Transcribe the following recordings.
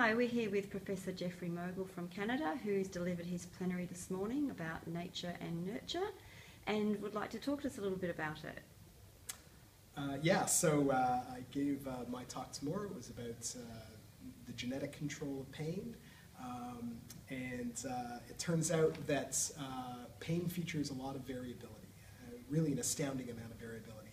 Hi, we're here with Professor Jeffrey Mogil from Canada, who's delivered his plenary this morning about nature and nurture, and would like to talk to us a little bit about it. Uh, yeah, so uh, I gave uh, my talk tomorrow. It was about uh, the genetic control of pain. Um, and uh, it turns out that uh, pain features a lot of variability, really an astounding amount of variability.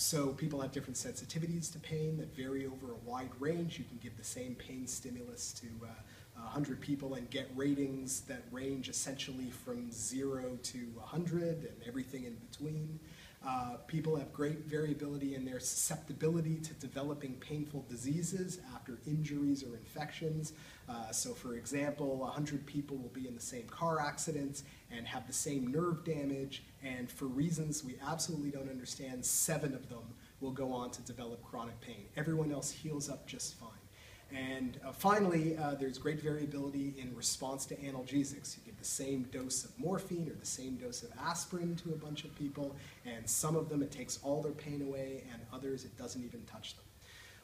So people have different sensitivities to pain that vary over a wide range. You can give the same pain stimulus to uh, 100 people and get ratings that range essentially from 0 to 100 and everything in between. Uh, people have great variability in their susceptibility to developing painful diseases after injuries or infections. Uh, so, for example, 100 people will be in the same car accident and have the same nerve damage, and for reasons we absolutely don't understand, seven of them will go on to develop chronic pain. Everyone else heals up just fine. And uh, finally, uh, there's great variability in response to analgesics. You give the same dose of morphine or the same dose of aspirin to a bunch of people, and some of them it takes all their pain away, and others it doesn't even touch them.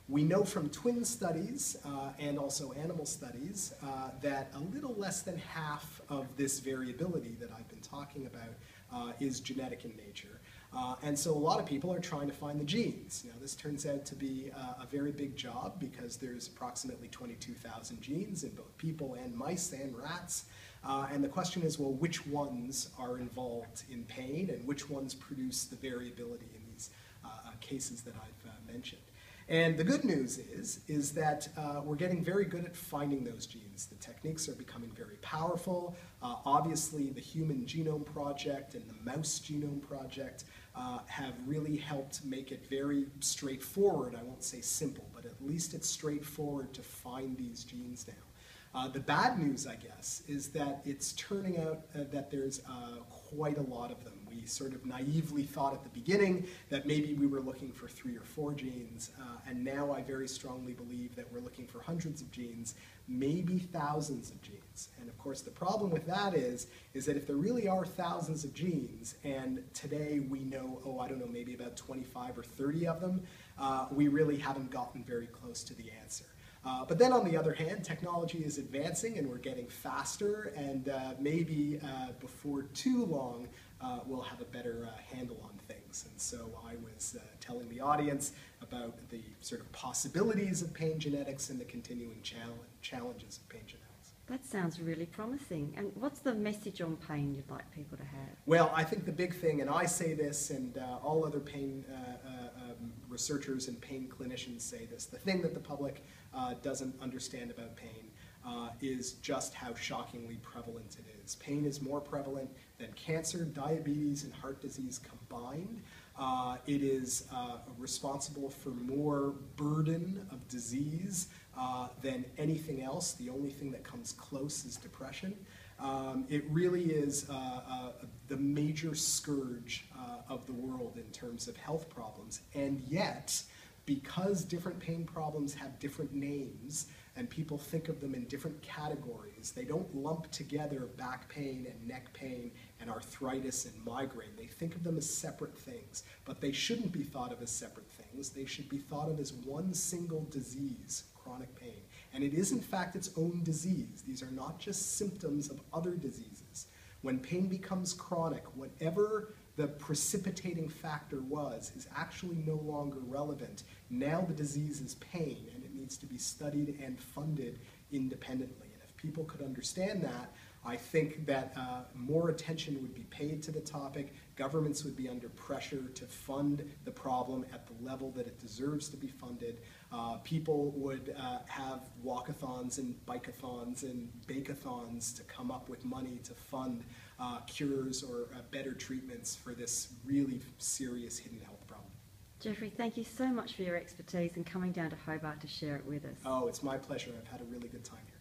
We know from twin studies uh, and also animal studies uh, that a little less than half of this variability that I've been talking about uh, is genetic in nature. Uh, and so a lot of people are trying to find the genes. Now this turns out to be uh, a very big job because there's approximately 22,000 genes in both people and mice and rats. Uh, and the question is, well, which ones are involved in pain and which ones produce the variability in these uh, uh, cases that I've uh, mentioned. And the good news is, is that uh, we're getting very good at finding those genes. The techniques are becoming very powerful. Uh, obviously, the Human Genome Project and the Mouse Genome Project uh, have really helped make it very straightforward. I won't say simple, but at least it's straightforward to find these genes now. Uh, the bad news, I guess, is that it's turning out uh, that there's uh, quite a lot of them. We sort of naively thought at the beginning that maybe we were looking for three or four genes, uh, and now I very strongly believe that we're looking for hundreds of genes, maybe thousands of genes. And of course, the problem with that is, is that if there really are thousands of genes, and today we know, oh, I don't know, maybe about 25 or 30 of them, uh, we really haven't gotten very close to the answer. Uh, but then on the other hand, technology is advancing and we're getting faster, and uh, maybe uh, before too long, uh, we'll have a better uh, handle on things. And so I was telling the audience about the sort of possibilities of pain genetics and the continuing challenges of pain genetics. That sounds really promising. And what's the message on pain you'd like people to have? Well, I think the big thing, and I say this, and uh, all other pain uh, uh, researchers and pain clinicians say this, the thing that the public uh, doesn't understand about pain uh, is just how shockingly prevalent it is. Pain is more prevalent than cancer, diabetes, and heart disease combined. Uh, it is uh, responsible for more burden of disease uh, than anything else. The only thing that comes close is depression. Um, it really is uh, uh, the major scourge uh, of the world in terms of health problems. And yet, because different pain problems have different names, and people think of them in different categories. They don't lump together back pain and neck pain and arthritis and migraine. They think of them as separate things, but they shouldn't be thought of as separate things. They should be thought of as one single disease, chronic pain. And it is in fact its own disease. These are not just symptoms of other diseases. When pain becomes chronic, whatever the precipitating factor was is actually no longer relevant. Now the disease is pain and it needs to be studied and funded independently. And if people could understand that, I think that uh, more attention would be paid to the topic. Governments would be under pressure to fund the problem at the level that it deserves to be funded. Uh, people would uh, have walkathons and bikeathons and bakeathons to come up with money to fund uh, cures or uh, better treatments for this really serious hidden health problem. Jeffrey, thank you so much for your expertise and coming down to Hobart to share it with us. Oh, it's my pleasure. I've had a really good time here.